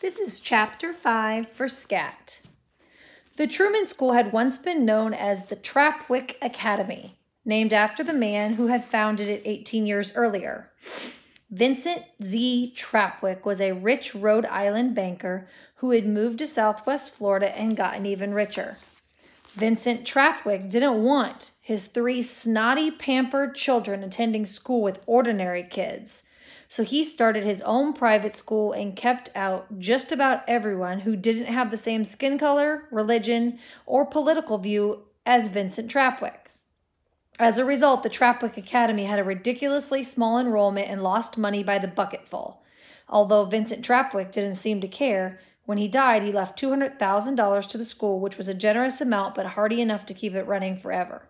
This is Chapter 5 for SCAT. The Truman School had once been known as the Trapwick Academy, named after the man who had founded it 18 years earlier. Vincent Z. Trapwick was a rich Rhode Island banker who had moved to southwest Florida and gotten even richer. Vincent Trapwick didn't want his three snotty, pampered children attending school with ordinary kids. So he started his own private school and kept out just about everyone who didn't have the same skin color, religion, or political view as Vincent Trapwick. As a result, the Trapwick Academy had a ridiculously small enrollment and lost money by the bucketful. Although Vincent Trapwick didn't seem to care, when he died, he left $200,000 to the school, which was a generous amount but hearty enough to keep it running forever.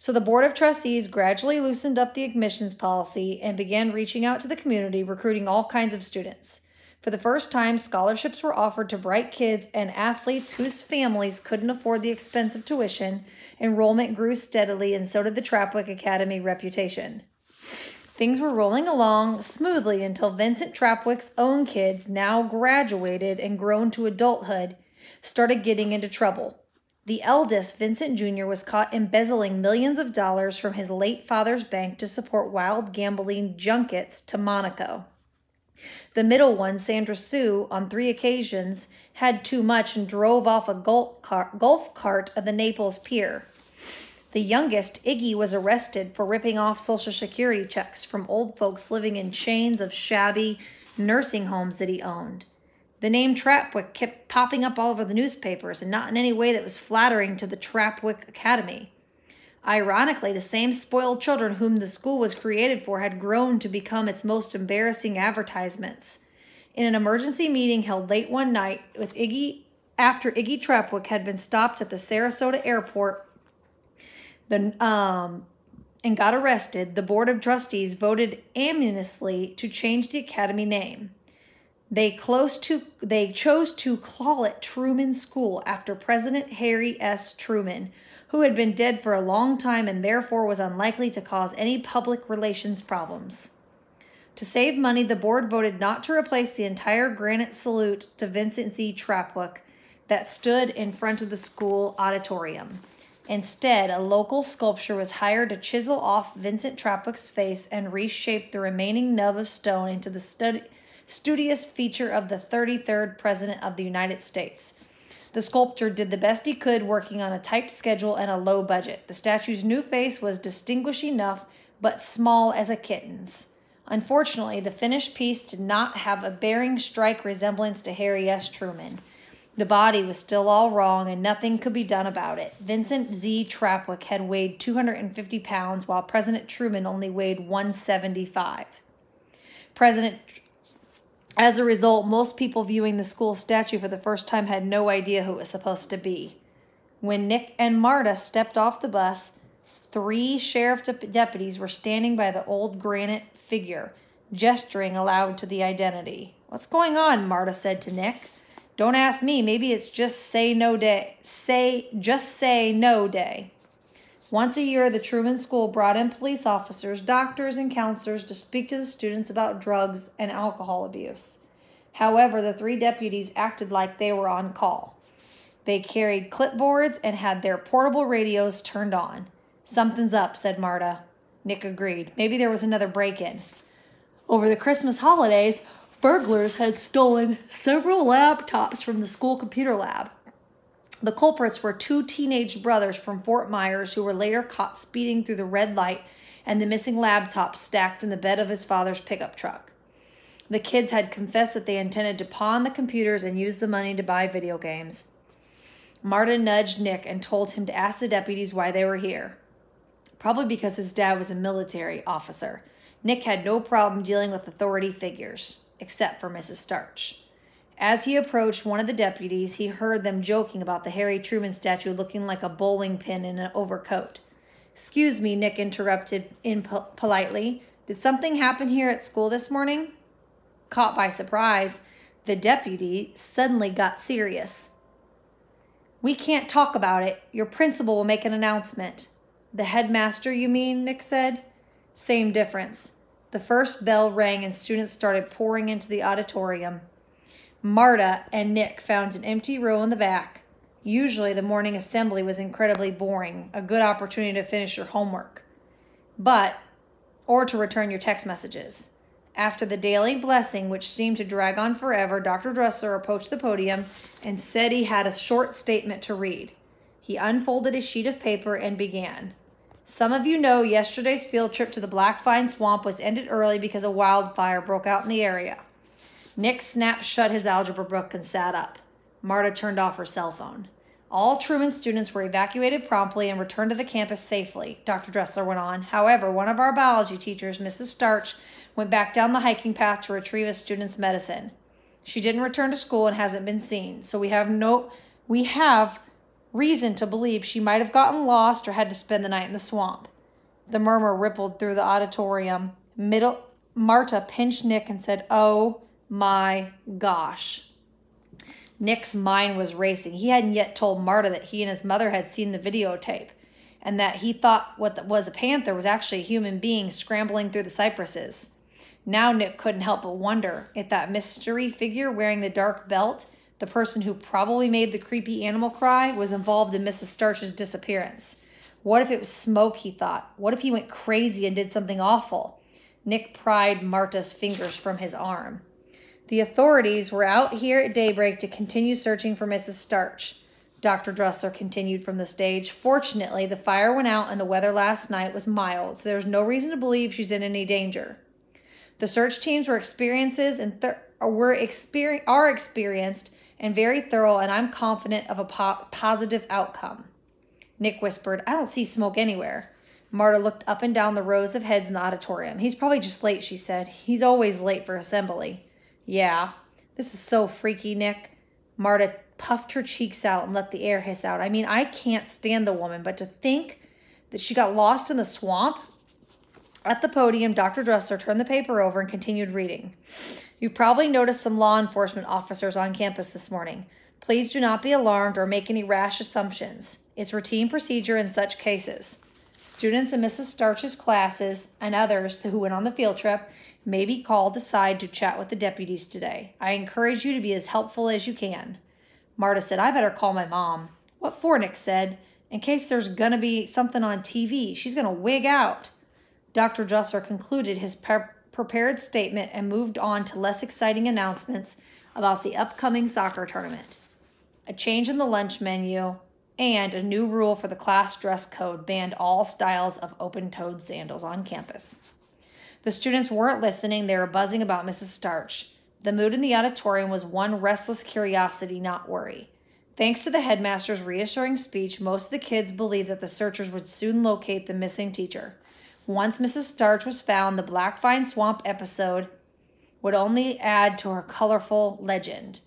So the Board of Trustees gradually loosened up the admissions policy and began reaching out to the community, recruiting all kinds of students. For the first time, scholarships were offered to bright kids and athletes whose families couldn't afford the expense of tuition. Enrollment grew steadily, and so did the Trapwick Academy reputation. Things were rolling along smoothly until Vincent Trapwick's own kids, now graduated and grown to adulthood, started getting into trouble. The eldest, Vincent Jr., was caught embezzling millions of dollars from his late father's bank to support wild gambling junkets to Monaco. The middle one, Sandra Sue, on three occasions had too much and drove off a golf cart, cart at the Naples Pier. The youngest, Iggy, was arrested for ripping off Social Security checks from old folks living in chains of shabby nursing homes that he owned. The name Trapwick kept popping up all over the newspapers and not in any way that was flattering to the Trapwick Academy. Ironically, the same spoiled children whom the school was created for had grown to become its most embarrassing advertisements. In an emergency meeting held late one night with Iggy after Iggy Trapwick had been stopped at the Sarasota airport the, um, and got arrested, the Board of Trustees voted unanimously to change the academy name. They close to they chose to call it Truman School after President Harry S. Truman, who had been dead for a long time and therefore was unlikely to cause any public relations problems. To save money, the board voted not to replace the entire granite salute to Vincent Z. Trapwick that stood in front of the school auditorium. Instead, a local sculptor was hired to chisel off Vincent Trapwick's face and reshape the remaining nub of stone into the stud- studious feature of the 33rd President of the United States. The sculptor did the best he could, working on a tight schedule and a low budget. The statue's new face was distinguished enough, but small as a kitten's. Unfortunately, the finished piece did not have a bearing strike resemblance to Harry S. Truman. The body was still all wrong and nothing could be done about it. Vincent Z. Trapwick had weighed 250 pounds while President Truman only weighed 175. President as a result, most people viewing the school statue for the first time had no idea who it was supposed to be. When Nick and Marta stepped off the bus, three sheriff deputies were standing by the old granite figure, gesturing aloud to the identity. What's going on? Marta said to Nick. Don't ask me. Maybe it's just say no day. Say, just say no day. Once a year, the Truman School brought in police officers, doctors, and counselors to speak to the students about drugs and alcohol abuse. However, the three deputies acted like they were on call. They carried clipboards and had their portable radios turned on. Something's up, said Marta. Nick agreed. Maybe there was another break in. Over the Christmas holidays, burglars had stolen several laptops from the school computer lab. The culprits were two teenage brothers from Fort Myers who were later caught speeding through the red light and the missing laptop stacked in the bed of his father's pickup truck. The kids had confessed that they intended to pawn the computers and use the money to buy video games. Marta nudged Nick and told him to ask the deputies why they were here. Probably because his dad was a military officer. Nick had no problem dealing with authority figures, except for Mrs. Starch. As he approached one of the deputies, he heard them joking about the Harry Truman statue looking like a bowling pin in an overcoat. Excuse me, Nick interrupted in politely. Did something happen here at school this morning? Caught by surprise, the deputy suddenly got serious. We can't talk about it. Your principal will make an announcement. The headmaster, you mean? Nick said. Same difference. The first bell rang and students started pouring into the auditorium. Marta and Nick found an empty row in the back. Usually, the morning assembly was incredibly boring, a good opportunity to finish your homework. But, or to return your text messages. After the daily blessing, which seemed to drag on forever, Dr. Dressler approached the podium and said he had a short statement to read. He unfolded a sheet of paper and began. Some of you know yesterday's field trip to the Blackvine Swamp was ended early because a wildfire broke out in the area. Nick snapped shut his algebra book and sat up. Marta turned off her cell phone. All Truman students were evacuated promptly and returned to the campus safely, Dr. Dressler went on. However, one of our biology teachers, Mrs. Starch, went back down the hiking path to retrieve a student's medicine. She didn't return to school and hasn't been seen, so we have no we have reason to believe she might have gotten lost or had to spend the night in the swamp. The murmur rippled through the auditorium. Middle Marta pinched Nick and said, "Oh my gosh." Nick's mind was racing. He hadn't yet told Marta that he and his mother had seen the videotape and that he thought what was a panther was actually a human being scrambling through the cypresses. Now Nick couldn't help but wonder if that mystery figure wearing the dark belt, the person who probably made the creepy animal cry, was involved in Mrs. Starch's disappearance. What if it was smoke, he thought? What if he went crazy and did something awful? Nick pried Marta's fingers from his arm. The authorities were out here at daybreak to continue searching for Mrs. Starch. Dr. Dressler continued from the stage. Fortunately, the fire went out and the weather last night was mild, so there's no reason to believe she's in any danger. The search teams were experiences and were exper- are experienced and very thorough, and I'm confident of a po- positive outcome. Nick whispered, I don't see smoke anywhere. Marta looked up and down the rows of heads in the auditorium. He's probably just late, she said. He's always late for assembly. Yeah, this is so freaky, Nick. Marta puffed her cheeks out and let the air hiss out. I mean, I can't stand the woman, but to think that she got lost in the swamp at the podium, Dr. Dressler turned the paper over and continued reading. You probably noticed some law enforcement officers on campus this morning. Please do not be alarmed or make any rash assumptions. It's routine procedure in such cases. Students in Mrs. Starch's classes and others who went on the field trip may be called aside to chat with the deputies today. I encourage you to be as helpful as you can. Marta said, I better call my mom. What for? Nick said. In case there's gonna be something on TV. She's gonna wig out. Dr. Dressler concluded his pre- prepared statement and moved on to less exciting announcements about the upcoming soccer tournament. A change in the lunch menu and a new rule for the class dress code banned all styles of open toed sandals on campus. The students weren't listening, they were buzzing about Mrs. Starch. The mood in the auditorium was one restless curiosity, not worry. Thanks to the headmaster's reassuring speech, most of the kids believed that the searchers would soon locate the missing teacher. Once Mrs. Starch was found, the Blackvine Swamp episode would only add to her colorful legend.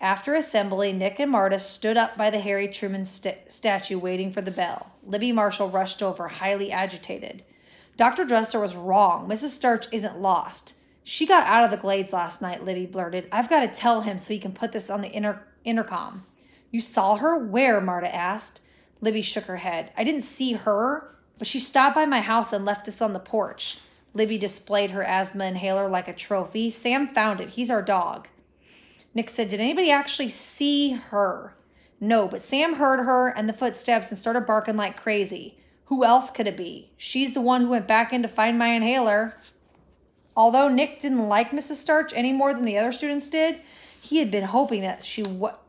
After assembly, Nick and Marta stood up by the Harry Truman st- statue waiting for the bell. Libby Marshall rushed over, highly agitated. Dr. Dressler was wrong. Mrs. Starch isn't lost. She got out of the glades last night, Libby blurted. I've got to tell him so he can put this on the inter- intercom. You saw her? Where? Marta asked. Libby shook her head. I didn't see her. But she stopped by my house and left this on the porch. Libby displayed her asthma inhaler like a trophy. Sam found it. He's our dog. Nick said, Did anybody actually see her? No, but Sam heard her and the footsteps and started barking like crazy. Who else could it be? She's the one who went back in to find my inhaler. Although Nick didn't like Mrs. Starch any more than the other students did, he had been hoping that she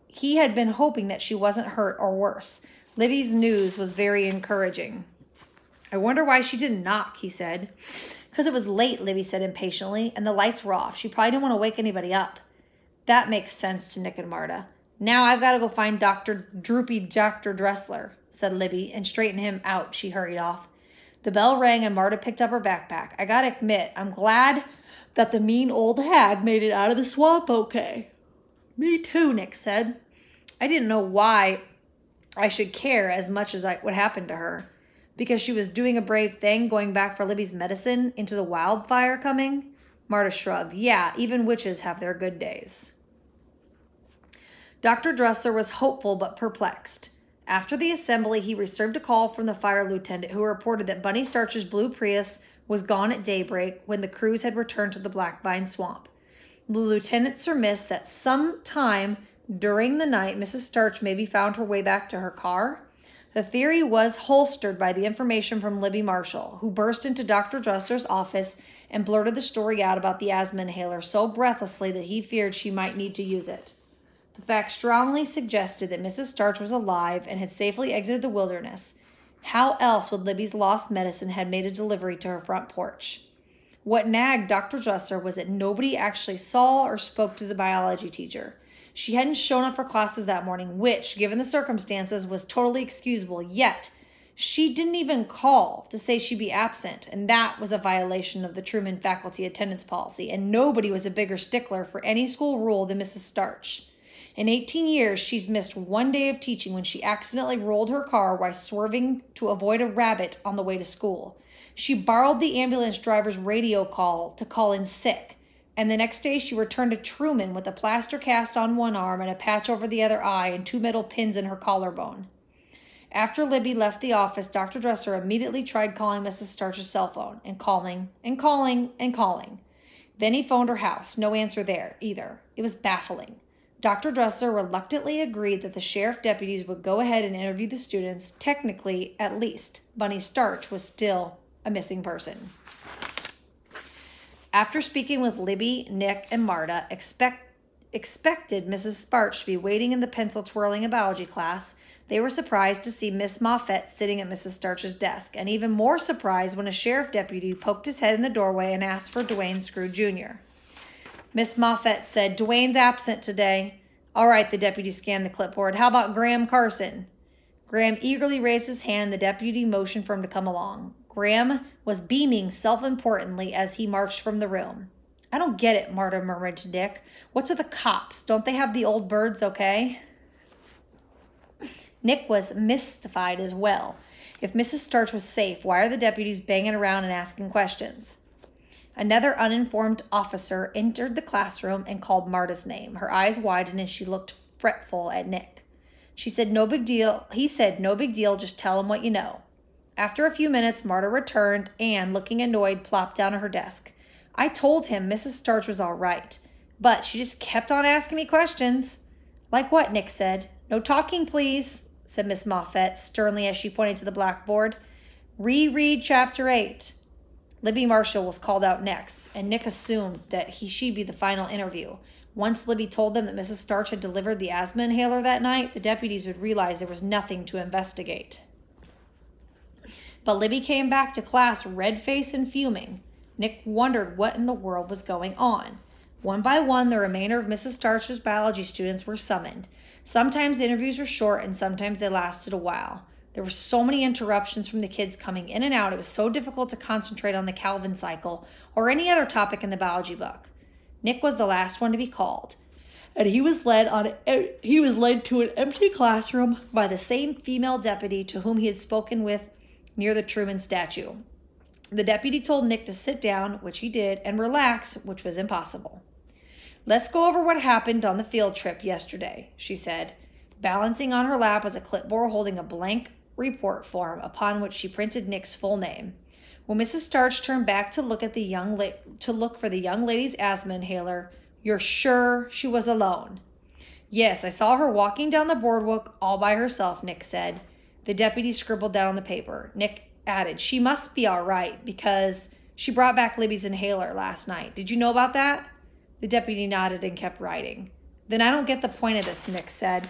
he had been hoping that she wasn't hurt or worse. Libby's news was very encouraging. I wonder why she didn't knock, he said. Because it was late, Livy said impatiently, and the lights were off. She probably didn't want to wake anybody up. That makes sense to Nick and Marta. Now I've got to go find Dr. Droopy Dr. Dressler, said Libby, and straighten him out. She hurried off. The bell rang and Marta picked up her backpack. I gotta admit, I'm glad that the mean old hag made it out of the swamp okay. Me too, Nick said. I didn't know why I should care as much as I, what happened to her because she was doing a brave thing going back for Libby's medicine into the wildfire coming? Marta shrugged. Yeah, even witches have their good days. Dr. Dressler was hopeful but perplexed. After the assembly, he received a call from the fire lieutenant who reported that Bunny Starch's blue Prius was gone at daybreak when the crews had returned to the Blackvine Swamp. The lieutenant surmised that some time during the night, Mrs. Starch maybe found her way back to her car. The theory was holstered by the information from Libby Marshall, who burst into Dr. Dressler's office and blurted the story out about the asthma inhaler so breathlessly that he feared she might need to use it. The fact strongly suggested that Mrs. Starch was alive and had safely exited the wilderness. How else would Libby's lost medicine have made a delivery to her front porch? What nagged Dr. Dressler was that nobody actually saw or spoke to the biology teacher. She hadn't shown up for classes that morning, which, given the circumstances, was totally excusable, yet she didn't even call to say she'd be absent, and that was a violation of the Truman faculty attendance policy, and nobody was a bigger stickler for any school rule than Mrs. Starch. In 18 years, she's missed one day of teaching when she accidentally rolled her car while swerving to avoid a rabbit on the way to school. She borrowed the ambulance driver's radio call to call in sick and the next day she returned to Truman with a plaster cast on one arm and a patch over the other eye and two metal pins in her collarbone. After Libby left the office, Dr. Dressler immediately tried calling Mrs. Starch's cell phone and calling and calling and calling. Then he phoned her house. No answer there either. It was baffling. Dr. Dressler reluctantly agreed that the sheriff deputies would go ahead and interview the students. Technically, at least, Bunny Starch was still a missing person. After speaking with Libby, Nick, and Marta, expect, expected Mrs. Starch to be waiting in the pencil twirling biology class, they were surprised to see Miss Moffett sitting at Mrs. Starch's desk, and even more surprised when a sheriff deputy poked his head in the doorway and asked for Dwayne Scrod Jr. Miss Moffett said, Dwayne's absent today. All right, the deputy scanned the clipboard. How about Graham Carson? Graham eagerly raised his hand. The deputy motioned for him to come along. Graham was beaming self importantly as he marched from the room. I don't get it, Marta murmured to Dick. What's with the cops? Don't they have the old birds okay? Nick was mystified as well. If Mrs. Starch was safe, why are the deputies banging around and asking questions? Another uninformed officer entered the classroom and called Marta's name. Her eyes widened and she looked fretful at Nick. She said, No big deal. He said, No big deal. Just tell him what you know. After a few minutes, Marta returned and, looking annoyed, plopped down at her desk. I told him Mrs. Starch was all right, but she just kept on asking me questions. Like what? Nick said. No talking, please, said Miss Moffett sternly as she pointed to the blackboard. Reread chapter 8. Libby Marshall was called out next, and Nick assumed that he she'd be the final interview. Once Libby told them that Mrs. Starch had delivered the asthma inhaler that night, the deputies would realize there was nothing to investigate. But Libby came back to class red faced and fuming. Nick wondered what in the world was going on. One by one, the remainder of Mrs. Starch's biology students were summoned. Sometimes the interviews were short and sometimes they lasted a while. There were so many interruptions from the kids coming in and out, it was so difficult to concentrate on the Calvin cycle or any other topic in the biology book. Nick was the last one to be called, and he was led on he was led to an empty classroom by the same female deputy to whom he had spoken with near the Truman statue. The deputy told Nick to sit down, which he did, and relax, which was impossible. Let's go over what happened on the field trip yesterday, she said. Balancing on her lap was a clipboard holding a blank report form upon which she printed Nick's full name. When Mrs. Starch turned back to look at the young la- to look for the young lady's asthma inhaler, you're sure she was alone? Yes, I saw her walking down the boardwalk all by herself, Nick said. The deputy scribbled down on the paper. Nick added, She must be all right because she brought back Libby's inhaler last night. Did you know about that? The deputy nodded and kept writing. Then I don't get the point of this, Nick said.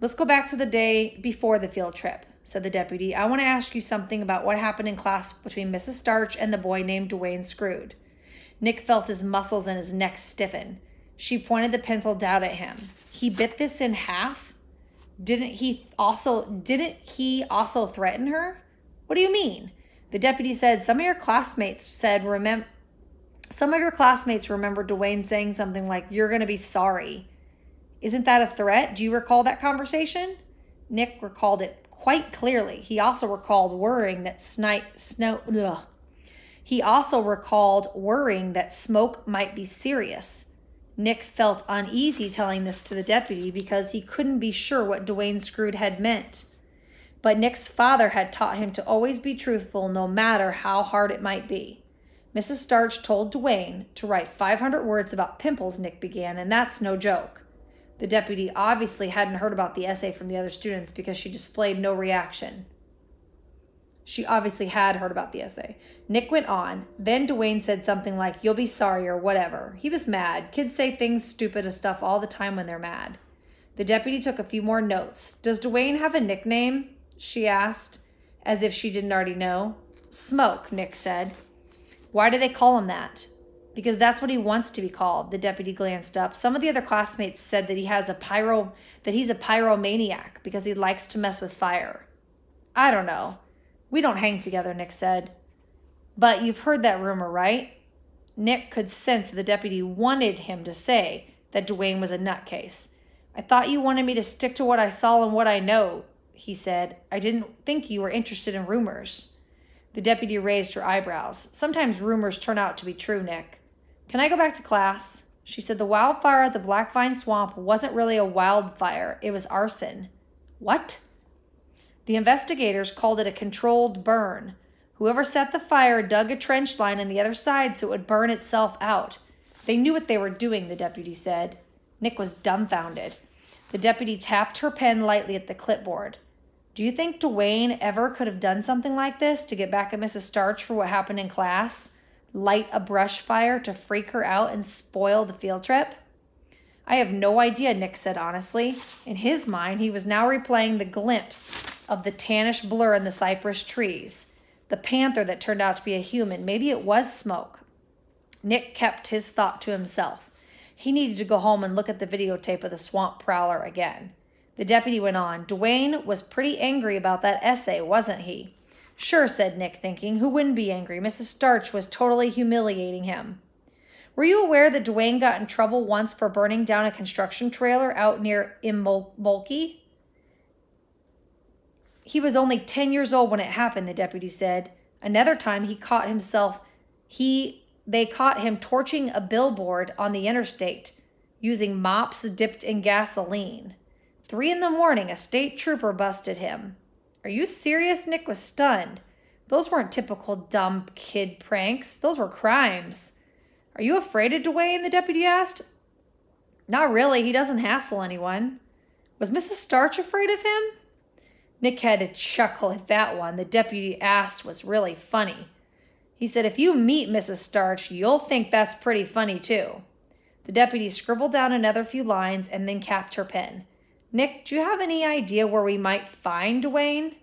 Let's go back to the day before the field trip, said the deputy. I want to ask you something about what happened in class between Mrs. Starch and the boy named Dwayne Scrod. Nick felt his muscles and his neck stiffen. She pointed the pencil down at him. He bit this in half didn't he also didn't he also threaten her? What do you mean? The deputy said some of your classmates said remember some of your classmates remember Dwayne saying something like you're going to be sorry. Isn't that a threat? Do you recall that conversation? Nick recalled it quite clearly. He also recalled worrying that snipe snow ugh. He also recalled worrying that smoke might be serious. Nick felt uneasy telling this to the deputy because he couldn't be sure what Dwayne Scrod had meant. But Nick's father had taught him to always be truthful no matter how hard it might be. Mrs. Starch told Dwayne to write 500 words about pimples, Nick began, and that's no joke. The deputy obviously hadn't heard about the essay from the other students because she displayed no reaction. She obviously had heard about the essay. Nick went on. Then Dwayne said something like, You'll be sorry or whatever. He was mad. Kids say things stupid as stuff all the time when they're mad. The deputy took a few more notes. Does Dwayne have a nickname? She asked, as if she didn't already know. Smoke, Nick said. Why do they call him that? Because that's what he wants to be called. The deputy glanced up. Some of the other classmates said that he has a pyro that he's a pyromaniac because he likes to mess with fire. I don't know. We don't hang together, Nick said. But you've heard that rumor, right? Nick could sense that the deputy wanted him to say that Dwayne was a nutcase. I thought you wanted me to stick to what I saw and what I know, he said. I didn't think you were interested in rumors. The deputy raised her eyebrows. Sometimes rumors turn out to be true, Nick. Can I go back to class? She said the wildfire at the Blackvine Swamp wasn't really a wildfire, it was arson. What? The investigators called it a controlled burn. Whoever set the fire dug a trench line on the other side so it would burn itself out. They knew what they were doing, the deputy said. Nick was dumbfounded. The deputy tapped her pen lightly at the clipboard. Do you think Dwayne ever could have done something like this to get back at Mrs. Starch for what happened in class? Light a brush fire to freak her out and spoil the field trip? I have no idea, Nick said honestly. In his mind, he was now replaying the glimpse of the tannish blur in the cypress trees, the panther that turned out to be a human. Maybe it was smoke. Nick kept his thought to himself. He needed to go home and look at the videotape of the swamp prowler again. The deputy went on. Dwayne was pretty angry about that essay, wasn't he? Sure, said Nick, thinking. Who wouldn't be angry? Mrs. Starch was totally humiliating him. Were you aware that Dwayne got in trouble once for burning down a construction trailer out near Immokalee? He was only 10 years old when it happened, the deputy said. Another time he caught himself, he they caught him torching a billboard on the interstate using mops dipped in gasoline. Three in the morning, a state trooper busted him. Are you serious? Nick was stunned. Those weren't typical dumb kid pranks. Those were crimes. Are you afraid of Dwayne? The deputy asked. Not really. He doesn't hassle anyone. Was Mrs. Starch afraid of him? Nick had a chuckle at that one. The deputy asked was really funny. He said, If you meet Mrs. Starch, you'll think that's pretty funny too. The deputy scribbled down another few lines and then capped her pen. Nick, do you have any idea where we might find Dwayne?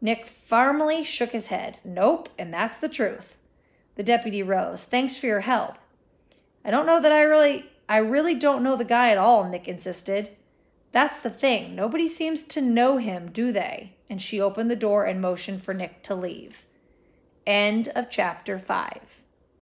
Nick firmly shook his head. Nope, and that's the truth. The deputy rose. Thanks for your help. I don't know that I really I really don't know the guy at all, Nick insisted. That's the thing. Nobody seems to know him, do they? And she opened the door and motioned for Nick to leave. End of chapter 5.